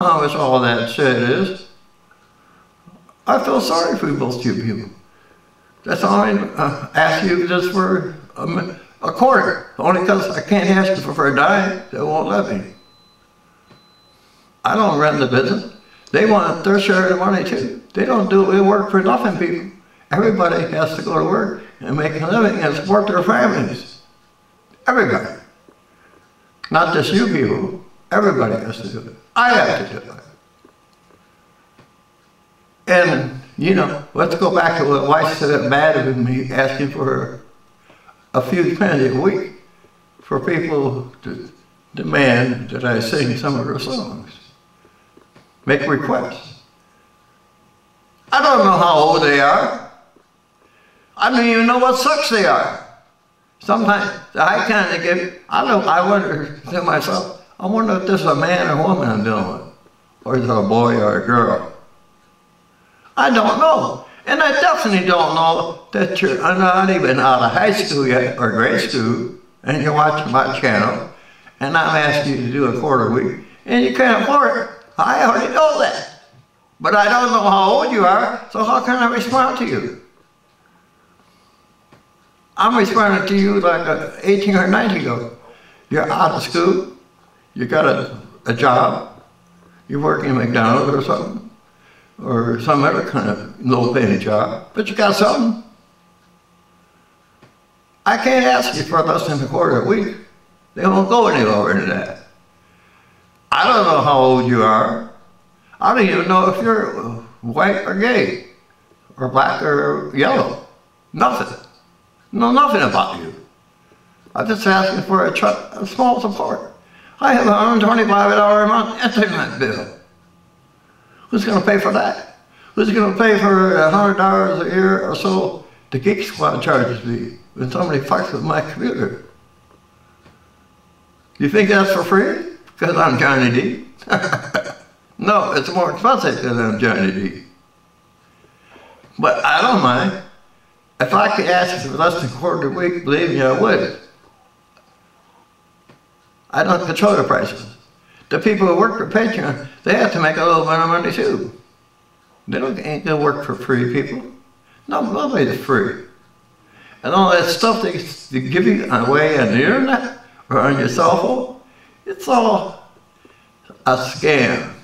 how much all that shit is. I feel sorry for most you people. That's all I uh, ask you just for a, a quarter. Only because I can't ask you for, for a dime, they won't let me. I don't run the business. They want their share of the money too. They don't do it We work for nothing, people. Everybody has to go to work and make a living and support their families. Everybody. Not just you people. Everybody has to do it. I have to do it. And, you know, let's go back to what Weiss said bad of me asking for a few pennies a week for people to demand that I sing some of her songs. Make requests. I don't know how old they are. I don't even know what sex they are. Sometimes I kind of get, I don't, I wonder to myself, I wonder if this is a man or woman with, or is it a boy or a girl? I don't know. And I definitely don't know that you're not even out of high school yet or grade school, and you're watching my channel, and I'm asking you to do a quarter week, and you can't afford it. I already know that. But I don't know how old you are, so how can I respond to you? I'm responding to you like a 18 or 19 ago. You're out of school, you got a, a job, you're working at McDonald's or something, or some other kind of low-paying job, but you got something. I can't ask you for less than a quarter a week. They won't go any lower than that. I don't know how old you are. I don't even know if you're white or gay, or black or yellow. Nothing. Know nothing about you. I'm just asking for a, a small support. I have a $125 a month internet bill. Who's going to pay for that? Who's going to pay for $100 a year or so the Geek Squad charges me when somebody fucks with my computer? You think that's for free? Because I'm Johnny Dee? no, it's more expensive because I'm Johnny Dee. But I don't mind. If I could ask for less than a quarter a week, believe me, I would. I don't control the prices. The people who work for Patreon, they have to make a little bit of money too. They don't ain't gonna work for free people. No, nobody's free. And all that stuff they, give you away on the internet or on your cell phone, it's all a scam.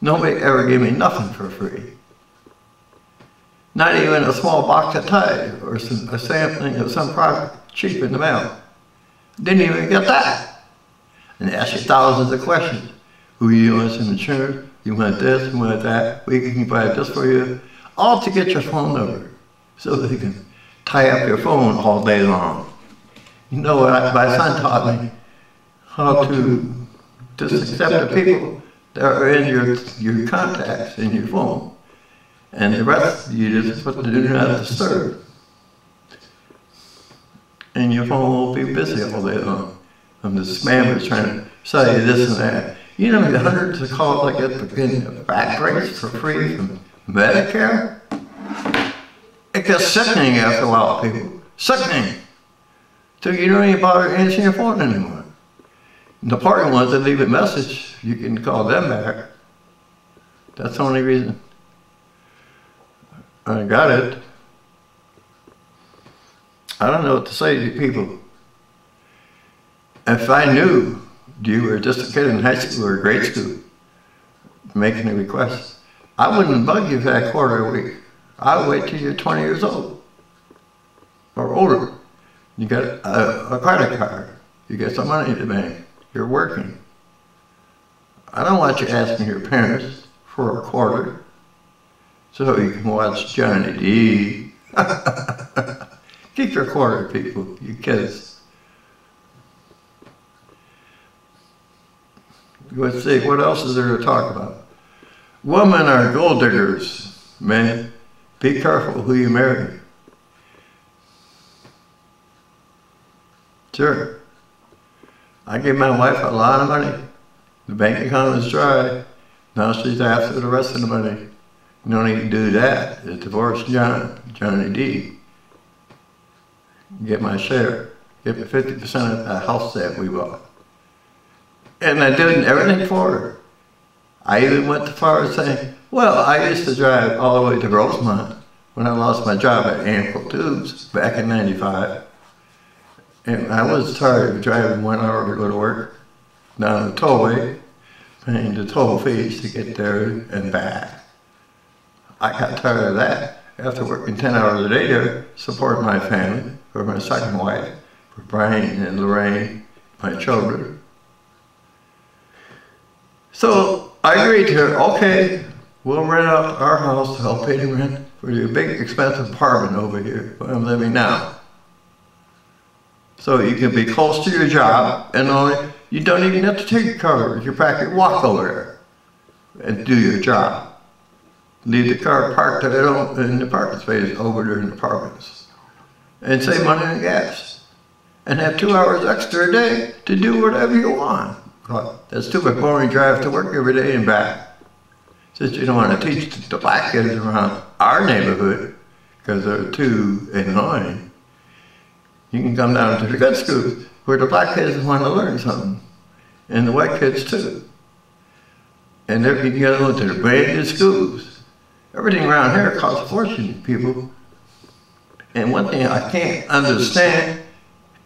Nobody ever gave me nothing for free. Not even a small box of ties or some, a sampling of some product cheap in the mail. Didn't even get that and ask you thousands of questions. Who are you want some insurance? You want this, you want that, we can provide this for you. All to get your phone number so they can tie up your phone all day long. You know what my son taught me? How to just accept the people that are in your, your contacts in your phone. And the rest you just put the do not disturb. And your phone will be busy all day long from the spammers trying to say this and that. You know the hundreds of calls I get for getting back brace for free from Medicare? It gets sickening after a while, people. Sickening. So you don't even bother answering your phone anymore. The important ones that leave a message, you can call them back. That's the only reason. I got it. I don't know what to say to people. If I knew you were just a kid in high school or grade school making a request, I wouldn't bug you for that quarter a week. I would wait till you're 20 years old or older. You got a, a credit card. You get some money in the bank. You're working. I don't want you asking your parents for a quarter so you can watch Johnny Dee. Keep your quarter, people, you kids. Let's see, what else is there to talk about? Women are gold diggers, man. Be careful who you marry. Sure. I gave my wife a lot of money. The bank account is dry. Now she's after the rest of the money. You don't need to do that. It's divorce John, Johnny Dee. Get my share. Get the 50% of the house that we bought. And I did everything for her. I even went as far as saying, well, I used to drive all the way to Rosemont when I lost my job at Ample Tubes back in 95. And I was tired of driving one hour to go to work down the tollway, paying the toll fees to get there and back. I got tired of that after working 10 hours a day to support my family, for my second wife, for Brian and Lorraine, my children. So I agreed to, okay, we'll rent out our house to help pay the rent for your big expensive apartment over here where I'm living now. So you can be close to your job and only, you don't even have to take your car, you practically walk over there and do your job. Leave the car parked in the parking space over there in the apartments and save money on gas and have two hours extra a day to do whatever you want. That's too much boring drive to work every day and back. Since you don't want to teach the black kids around our neighborhood because they're too annoying, you can come down to the good schools where the black kids want to learn something and the white kids too. And then you can go to the brand new schools. Everything around here costs a fortune, people. And one thing I can't understand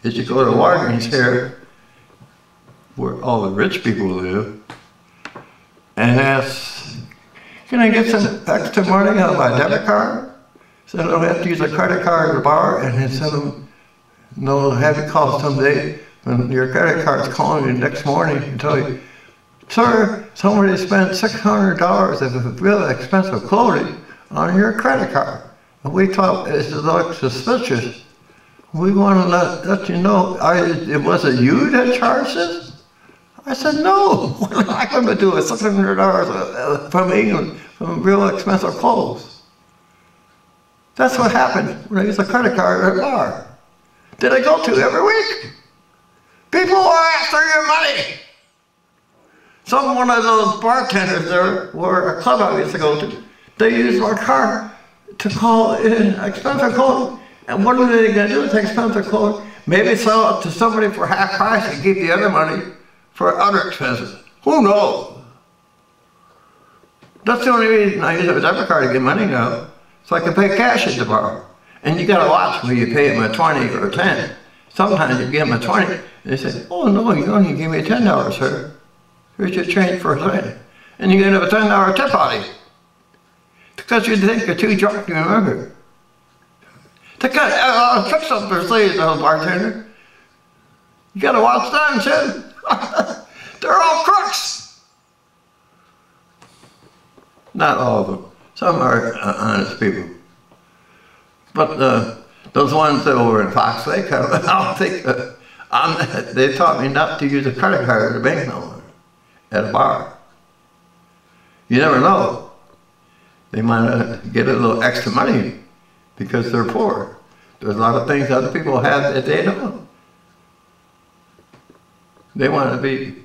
is you go to Walgreens here, where all the rich people live, and ask, can I get some extra money on my debit card? So I don't have to use a credit card at the bar and then send them no heavy call someday when your credit card's calling you next morning and tell you, sir, somebody spent $600 of really expensive clothing on your credit card. And we thought it looked suspicious. We want to let, let you know, I, it wasn't you that charged this? I said, no, I going to do with $600 uh, from England, from real expensive clothes? That's what happened when I used a credit card at a bar. Did I go to every week? People are after your money. Some one of those bartenders there were a club I used to go to. They used my car to call in expensive clothes. And what are they going to do with expensive clothes? Maybe sell it to somebody for half price and keep the other money for other expenses. Who knows? That's the only reason I use a debit card to get money now, so I can pay cash at the bar. And you gotta watch where you pay them a 20 or a 10. Sometimes you give them a 20, and they say, oh no, you only give me $10, sir. Here's your change for a thing. And you get a $10 tip out of. Because you think you're too drunk to remember. To cut uh, tricks up their sleeves, little bartender. You gotta watch them too. They're all crooks. Not all of them. Some are uh, honest people. But uh, those ones that were in Fox Lake, I don't think, uh, they taught me not to use a credit card at a bank no more, at a bar. You never know. They might get a little extra money because they're poor. There's a lot of things other people have that they don't. They want to be,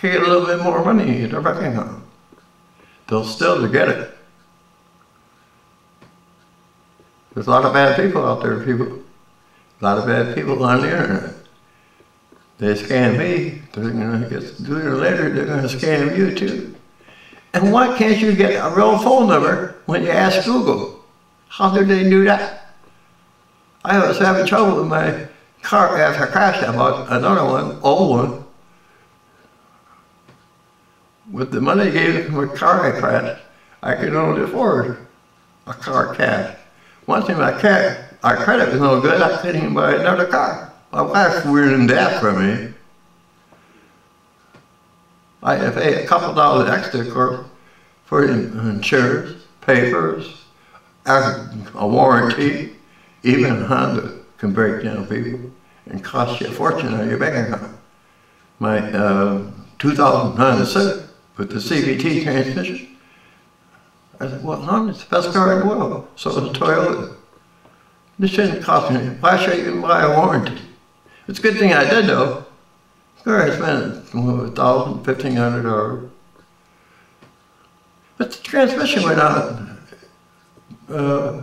get a little bit more money in their bank account. They'll still get it. There's a lot of bad people out there, people. A lot of bad people on the internet. They scam me. They're to get sooner or later. They're to scam you too. And why can't you get a real phone number when you ask Google? How did they do that? I was having trouble with my car after I crashed. I bought another one, old one. With the money gave for my car I I could only afford a car cash. One thing my car, our credit was no good, I couldn't even buy another car. My wife was in debt for me. I had a couple dollars extra for, for insurance, papers, a warranty. Even Honda can break down people and cost you a fortune on your bank account. My uh, 2000 Honda Civic with the CVT transmission, I said, well, Honda, it's the best car in the world. So is Toyota. This shouldn't cost me. Why should I even buy a warranty? It's a good thing I did, though. Sure, I spent a thousand, fifteen hundred dollars. But the transmission went out. Uh,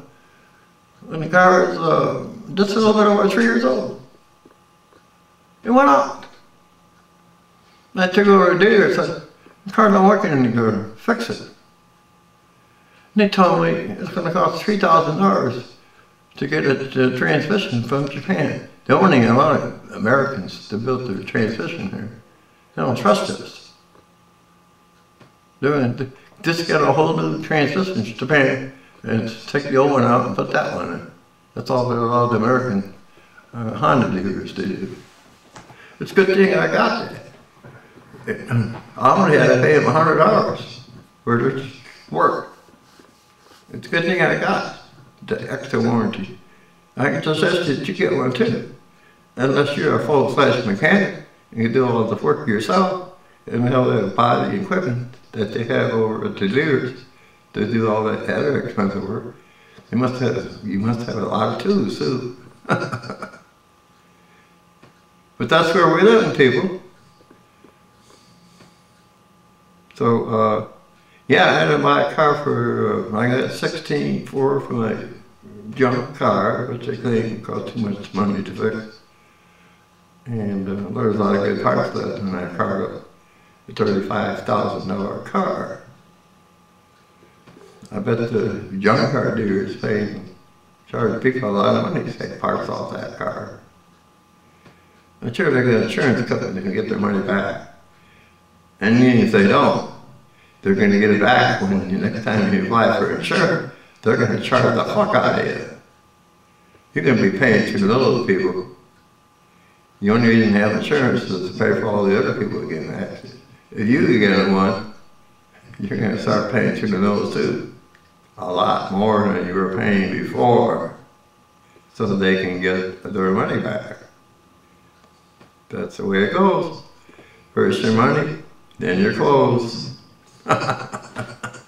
when the car was uh, just a little bit over three years old. It went out. I took over to dealer and said, Car's not working any good. Fix it. They told me it's going to cost three thousand dollars to get a, a transmission from Japan. They only a lot of Americans to build the transmission here. They don't trust us. They're going to just get a whole new transmission from Japan and take the old one out and put that one in. That's all that allowed the American uh, Honda dealers do. It's a good thing I got that. I only had to pay him hundred dollars for this work. It's a good thing I got the extra warranty. I can suggest that you get one too. Unless you're a full-fledged mechanic and you do all the work yourself and they'll buy the equipment that they have over at the dealers to do all that other expensive work. You must have you must have a lot of tools too. but that's where we live, people. So uh, yeah, I had a car for uh, I got sixteen for for my junk car, which I think cost too much money to fix. And uh, there was a lot of good parts left in that car. A thirty-five thousand dollar car. I bet the junk car dealers paying charge people a lot of money to take parts off that car. I'm sure they're the insurance company can get their money back. And even if they don't, they're gonna get it back when the next time you apply for insurance, they're gonna charge the fuck out of you. You're gonna be paying to those people. The only reason you have insurance is to pay for all the other people getting accident. If you get one, you're gonna start paying to those too. A lot more than you were paying before, so that they can get their money back. That's the way it goes. First your money, then your clothes. oh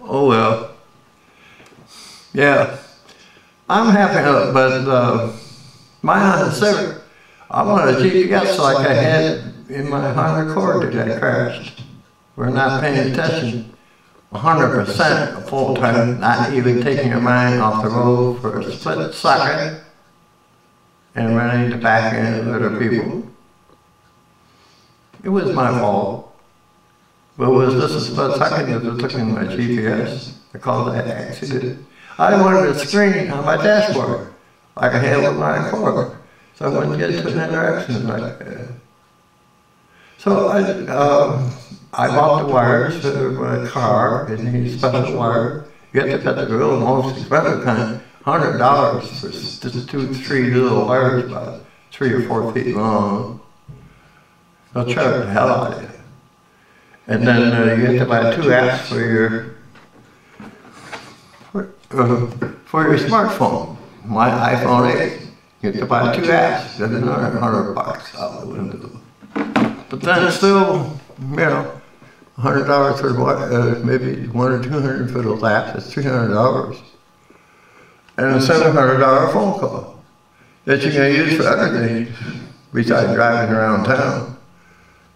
well. Yeah. I'm happy, uh, but uh, my Civic, I want a GPS like I had in my Honda Accord that I crashed. We're not paying attention. 100% full time, not even taking your mind off the road for a split second and running the back end of other people. It was my fault. But was this a split second that took in my GPS? I called that accident. I wanted a screen on my dashboard, like I had with my car, so I wouldn't get into another accident like that. So I, uh, I bought the wires for my car, and these special wire. You have to cut the real most expensive kind, hundred dollars for just two, three little wires, about three or four feet long. They'll charge the hell out of you. And then uh, you have to buy two apps for your for, uh, for your smartphone. My iPhone 8, you have to buy two apps. That's another hundred bucks out the window. But then it's still, you know, hundred dollars for uh, maybe one or two hundred for the lap, that's three hundred dollars. And a seven hundred dollar phone call that you're gonna use for other things besides driving around town,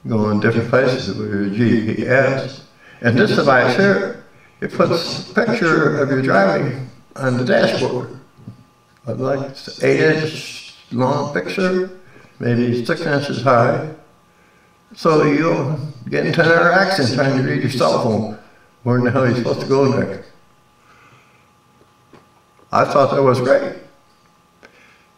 going different places with your GPS. And this device here, it puts a picture of your driving on the dashboard. Like eight inch long picture, maybe six inches high. So you'll get into another accident trying to read your cell phone. Where in the hell are you supposed to go next? I thought that was great.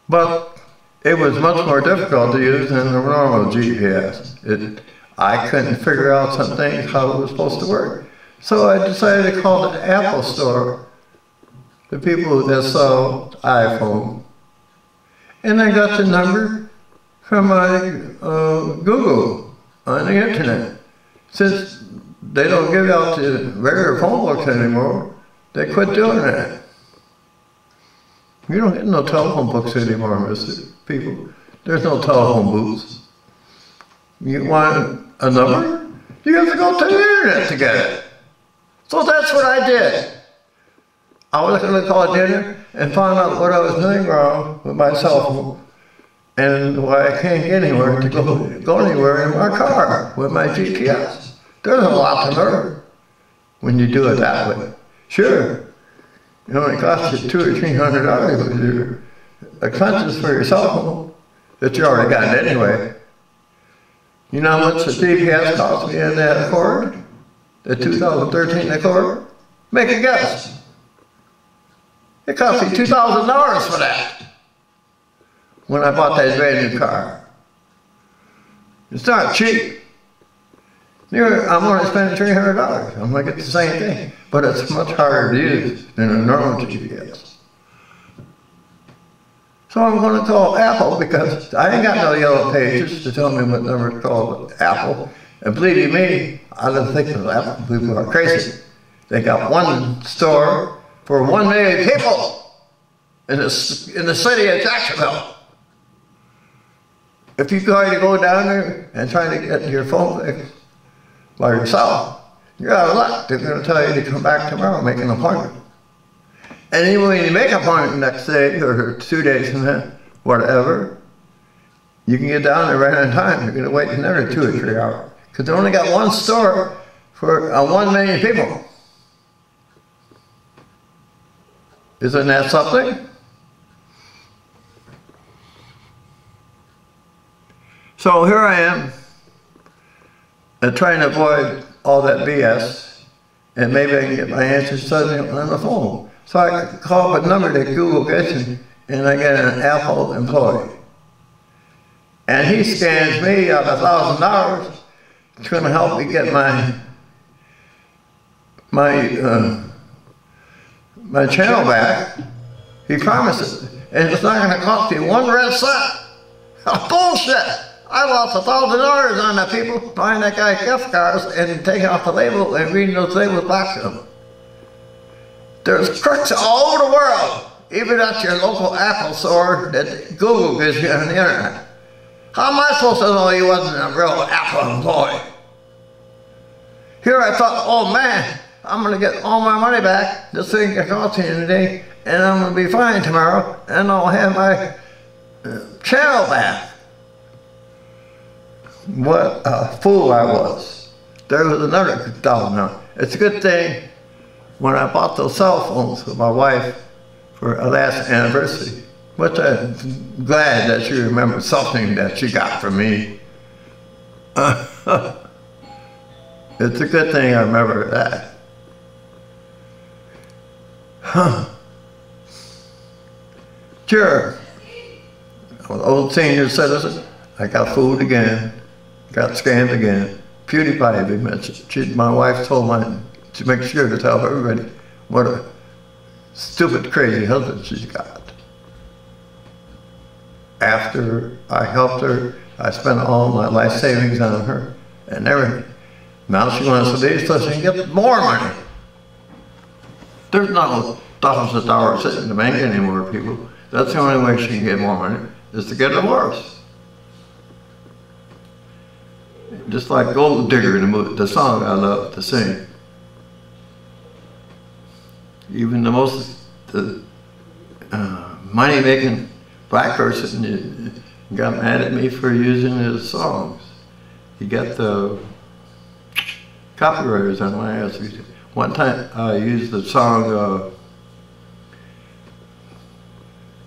But it was much more difficult to use than the normal GPS. It, I couldn't figure out some things how it was supposed to work. So I decided to call the Apple Store, the people that sell iPhone. And I got the number from my uh, Google on the internet. Since they don't give out the regular phone books anymore, they quit doing that. You don't get no telephone books anymore, mister, people. There's no telephone booths. You want a number? You have to go to the internet to get it. So that's what I did. I was going to call dinner and find out what I was doing wrong with my cell phone and why I can't get anywhere to go, go anywhere in my car with my GPS. There's a lot to learn when you do it that way. Sure, it only costs you two or three hundred dollars with your expenses for your cell that you already got anyway. You know how much the GPS cost me in that Accord? The 2013 Accord? Make a guess. It cost me $2,000 for that when I bought that brand new car. It's not cheap. You're, I'm only spending three hundred dollars. I'm gonna get the same thing, but it's much harder to use than a normal GPS. So I'm gonna call Apple because I ain't got no yellow pages to tell me what number to call Apple. And believe me, I don't think that Apple people are crazy. They got one store for one million people in the, in the city of Jacksonville. If you try to go down there and try to get your phone fixed by yourself, you're out of luck. They're going to tell you to come back tomorrow and make an appointment. And when you make an appointment next day or two days from then, whatever, you can get down there right on time. You're going to wait another two or three hours. Because they only got one store for uh, one million people. Isn't that something? So here I am, uh, trying to avoid all that BS, and maybe I can get my answers suddenly on the phone. So I call up a number that Google gets me, and I get an Apple employee. And he scans me out a thousand dollars to help me get my my uh, my channel back. He promises, and it's not going to cost you one red cent. Bullshit! I lost a thousand dollars on the people buying that guy's gift cards and taking off the label and reading those labels back to them. There's crooks all over the world, even at your local Apple store that Google gives you on the internet. How am I supposed to know he wasn't a real Apple employee? Here I thought, oh man, I'm going to get all my money back. This thing can cost me today, and I'm going to be fine tomorrow, and I'll have my uh, channel back. What a fool I was. There was another dollar It's a good thing when I bought those cell phones with my wife for our last anniversary, which I'm glad that she remembered something that she got from me. it's a good thing I remember that. Huh. Sure. I'm an old senior citizen. I got fooled again got scammed again. PewDiePie been mentioned. She, my wife told my, to make sure to tell everybody what a stupid, crazy husband she's got. After I helped her, I spent all my life savings on her and everything. Now she wants to be so she can get more money. There's not thousands of dollars sitting in the bank anymore, people. That's the only way she can get more money, is to get divorced. just like Gold Digger, the, the song I love to sing. Even the most uh, money-making black person got mad at me for using his songs. He got the copywriters on my ass. One time I used the song, uh,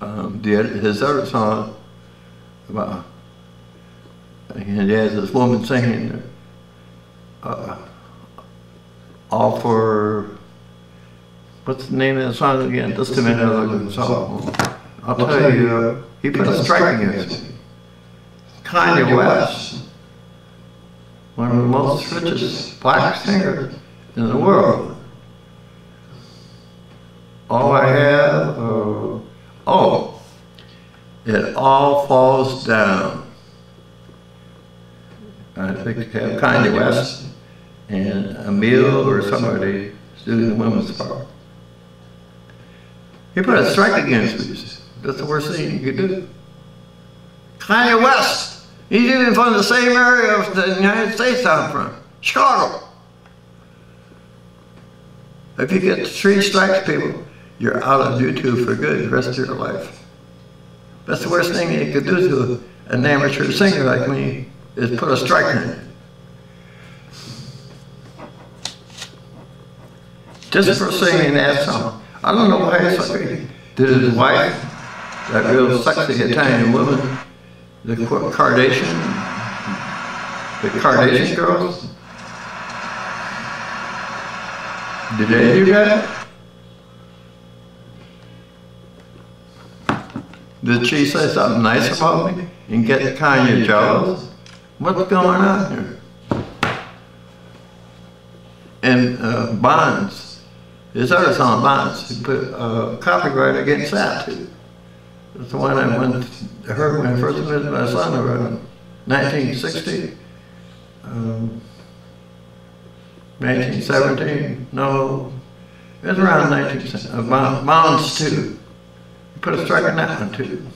um, the, his other song about and there's this woman singing, uh, all for, what's the name of the song again? Just a minute, I'll look at the. I'll tell you, uh, he put a strike against me. Kanye West, one of the most richest black singers in the world. All I have, uh, oh, it all falls down. I think have Kanye West and Emil or somebody doing the women's part. He put a strike against me. That's the worst thing you could do. Kanye West, he's even from the same area of the United States I'm from, Chicago. If you get three strikes, people, you're out of YouTube for good the rest of your life. That's the worst thing you could do to an amateur singer like me is put a strike in it. Just for singing that song. I don't know why it's great. Did his wife, that real sexy Italian woman, the Kardashian, The Kardashian girls? Did they do that? Did she say something nice about me and get of jealous? What's going on here? And uh, Bonds, other song, Bonds, he put uh, copyright against that too. It's the one I went, heard when I first met my son around 1960. Um, 1917, no, it was around 19, uh, too. Put a strike on that one too.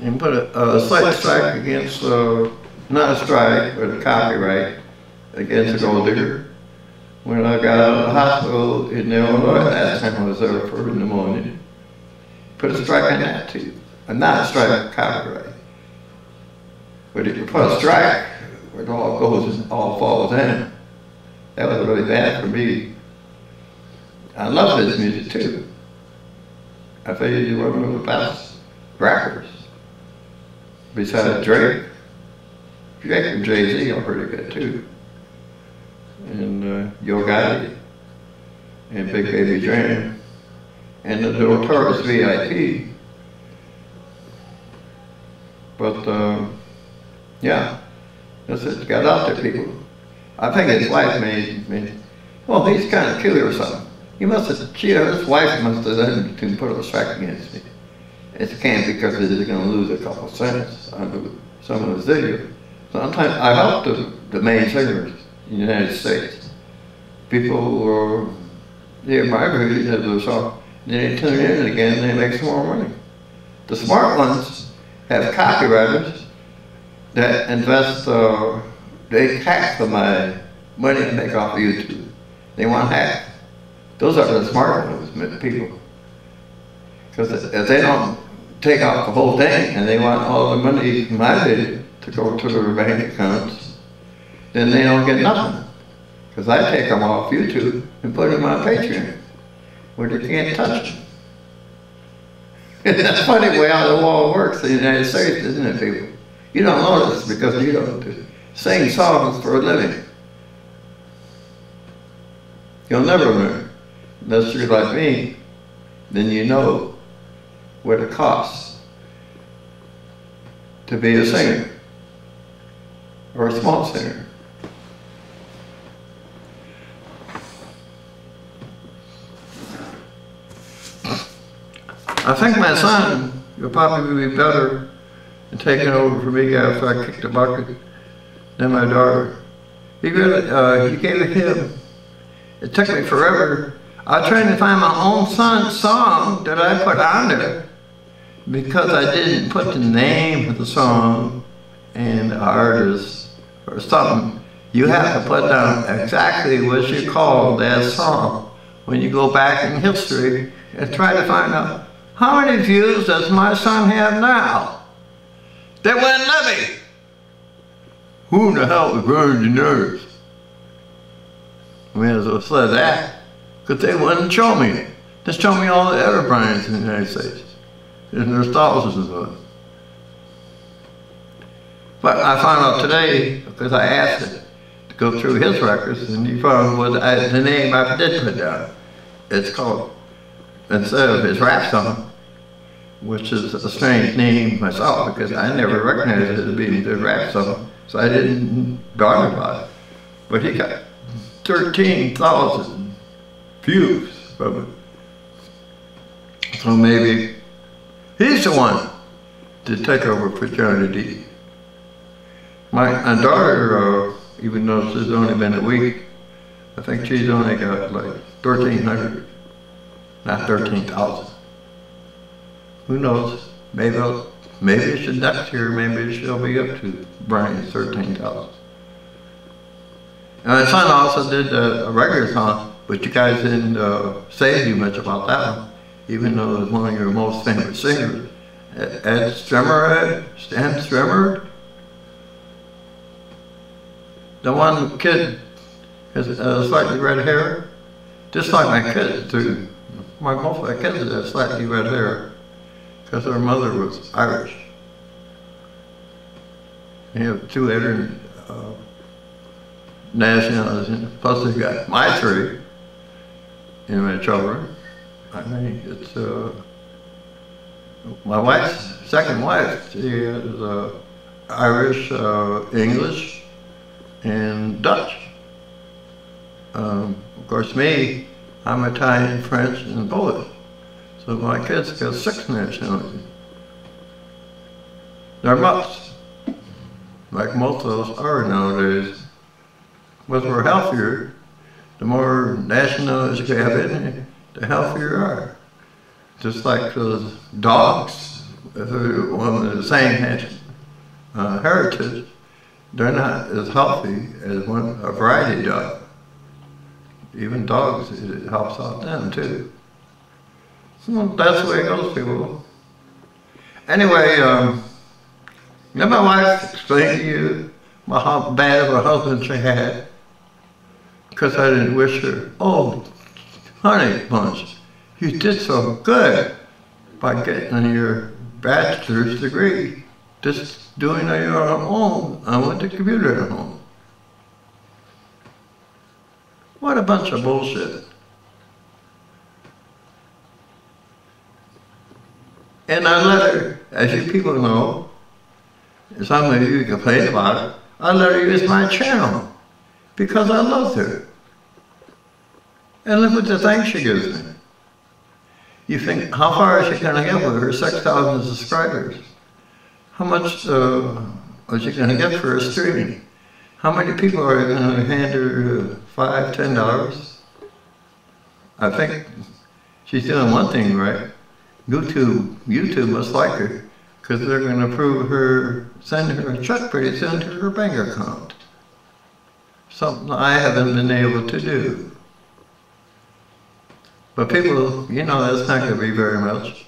And put a, a slight strike against, uh, not a strike, but a copyright against a gold digger. When I got out of the hospital in Illinois, last time I was there for pneumonia, put a strike on that too. And not a strike, copyright. But if you put a strike, it all goes, and all falls in. That was really bad for me. I love his music too. I think he's one of the best rappers. Besides Drake. Drake and Jay-Z are pretty good too. And uh, Yo Gotti. And Big Baby Jam. And the Notorious VIP. But, um, yeah, that's it. Got out there, people. I think his wife made, made well, he's kind of killer or something. He must have, she, his wife must have done to put a strike against me. It can't because he's going to lose a couple cents on some of his videos. Sometimes I help the, the main singers in the United States. People who are, they they do a song, then they tune in again and they make some more money. The smart ones have copywriters that invest, uh, they half of my money I make off of YouTube. They want half. Those are the smart ones, people. Because if they don't take out the whole thing and they want all the money from my video to go to their bank accounts, then they don't get nothing. Because I take them off YouTube and put them on Patreon, where they can't touch them. That's funny way how the wall works in the United States, isn't it, people? You don't know this because you don't sing songs for a living. You'll never learn unless you're like me, then you know what it costs to be a singer or a small singer. I think my son will probably be better in taking over for me after I kicked the bucket than my daughter. He really, uh, he gave it him. It took me forever I trying to find my own son's song that I put on there because I didn't put the name of the song and the artist or something. You have to put down exactly what you call that song when you go back in history and try to find out how many views does my son have now? They wouldn't let me. Who in the hell is running the nerves? I mean, as I said that because they wouldn't show me. Just show me all the other Bryans in the United States. And there's thousands of them. But I found out today, because I asked it, to go through his records, and he found what I, the name I did put down. It's called, instead of his rap song, which is a strange name myself, because I never recognized it as being the rap song, so I didn't bother about it. But he got 13,000 views from it. So maybe he's the one to take over D. My, my daughter, uh, even though she's only been a week, I think she's only got like 1,300, not 13,000. Who knows? Maybe, maybe it's next year, maybe it will be up to Brian's 13,000. And my son also did a, a record song but you guys didn't uh, say too much about that one, even though it's one of your most famous singers. Ed Stremmer, Stan Stremmer, the one kid has uh, slightly red hair, just like my kids too. My of my kids have slightly red hair because their mother was Irish. You have two other uh, nationalities, plus they've got my three in my children. I mean, it's uh, my wife's second wife. She is uh, Irish, uh, English, and Dutch. Um, of course, me, I'm Italian, French, and Polish. So my kids got six nationalities. They're mutts, like most of us are nowadays. But we're healthier. The more nationalities you have in you, the healthier you are. Just like those dogs, if they're one of the same uh, heritage, they're not as healthy as one, a variety dog. Even dogs, it helps out them too. Well, that's the way it goes, people. Anyway, um, let my wife explain to you how bad of a husband she had because I didn't wish her, oh, honey bunch, you did so good by getting your bachelor's degree, just doing it your own I with to computer at home. What a bunch of bullshit. And I let her, as you people know, some of you complain about it, I let her use my channel because I loved her. And look what the thanks she gives me. You think, how far is she going to get with her 6,000 subscribers? How much uh, is she going to get for her streaming? How many people are going to hand her uh, five, ten dollars? I think she's doing one thing right. YouTube, YouTube must like her because they're going to approve her, send her a check pretty soon to her bank account. Something I haven't been able to do. But people, you know, that's not going to be very much.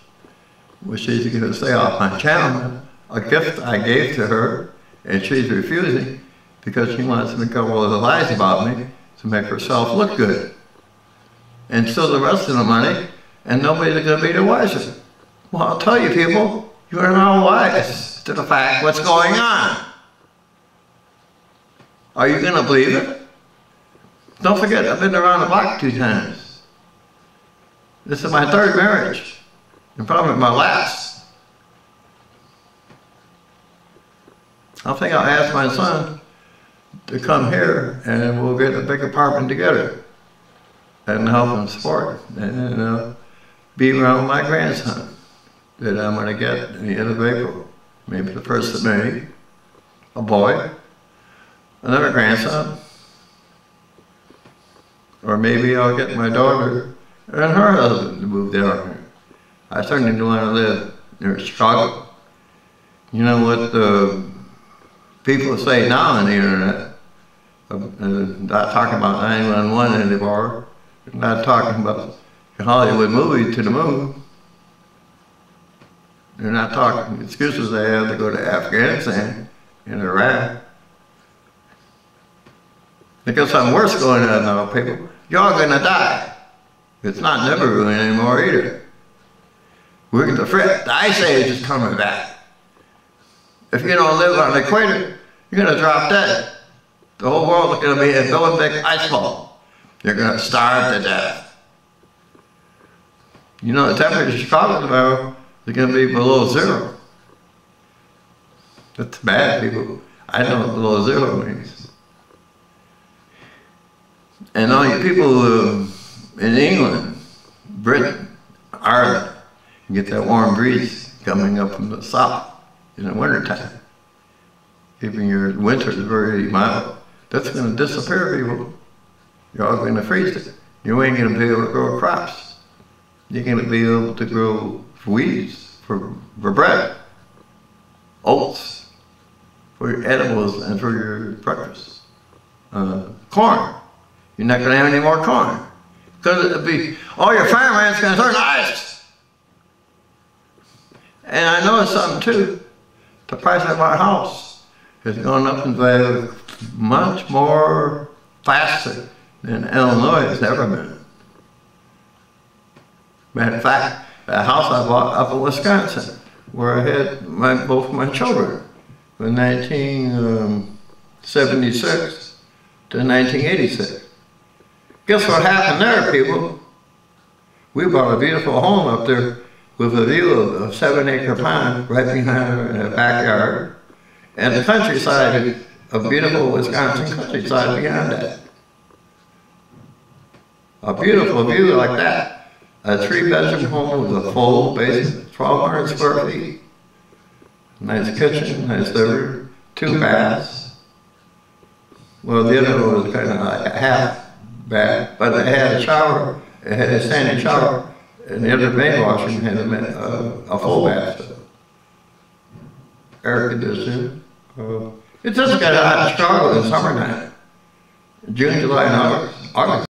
Well, she's going to stay off my channel. A gift I gave to her, and she's refusing because she wants to up all the lies about me to make herself look good. And so the rest of the money, and nobody's going to be the wiser. Well, I'll tell you people, you are now wise to the fact what's going on. Are you going to believe it? Don't forget, I've been around the block two times. This is my third marriage, and probably my last. I think I'll ask my son to come here and we'll get a big apartment together and help him support and uh, be around my grandson that I'm going to get at the end of April, maybe the first of May, a boy, another grandson, or maybe I'll get my daughter and her husband moved down here. I certainly don't want to live near Chicago. You know what the people say now on the internet? Not talking about 911 anymore. Not talking about the Hollywood movie to the moon. They're not talking excuses they have to go to Afghanistan and Iraq. They got something worse going on now, people. You're gonna die. It's not never Nibiru anymore either. We're fret. The ice age is coming back. If you don't live on the equator, you're going to drop dead. The whole world is going to be a Olympic ice ball. You're going to starve to death. You know, the temperature in Chicago tomorrow is going to be below zero. That's bad, people. I know what below zero means. And all you people who in England, Britain, Ireland, you get that warm breeze coming up from the south in the wintertime. Even your winter is very mild. That's going to disappear, people. You're all going to freeze it. You ain't going to be able to grow crops. You're going to be able to grow weeds for, for bread, oats for your edibles and for your breakfast, uh, corn. You're not going to have any more corn. Because it'd be, all your farmland's going to turn ice. And I noticed something too. The price of our house has gone up in value much more faster than Illinois has ever been. Matter of fact, the house I bought up in Wisconsin, where I had my, both my children, from 1976 um, to 1986. Guess what happened there, people? We bought a beautiful home up there with a view of a seven acre pond right behind our backyard and the countryside of beautiful Wisconsin countryside beyond that. A beautiful view like that. A three bedroom home with a full basement, 1,200 square feet. Nice kitchen, nice living, two baths. Well, the other one was kind of like a half bath, but it had a shower, it had a standing shower, and the other main washroom had a, uh, a full bath. Air conditioning. Uh, It got a hot struggle in summertime. June, July, and August. August